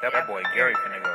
That, boy Gary finna